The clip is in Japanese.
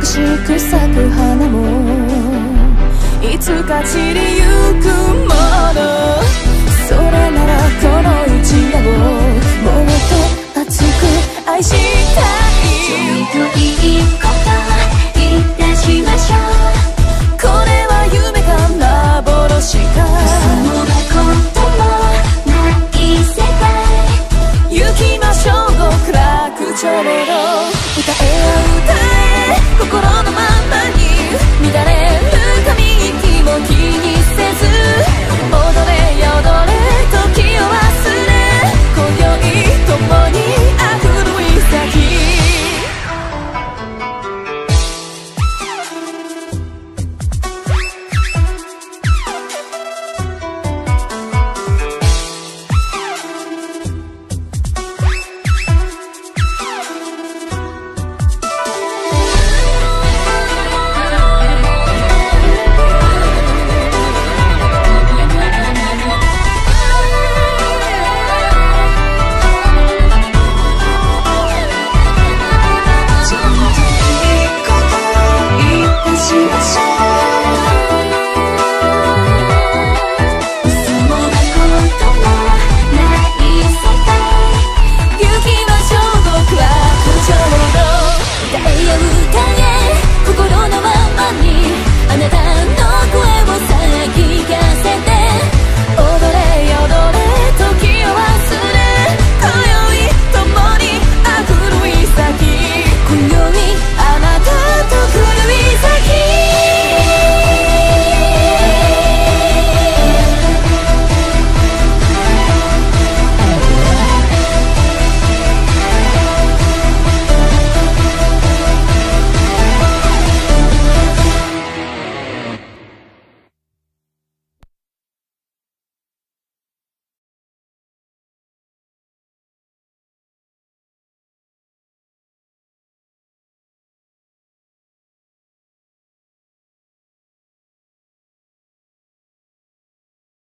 美しく咲く花も。いつか散りゆくもの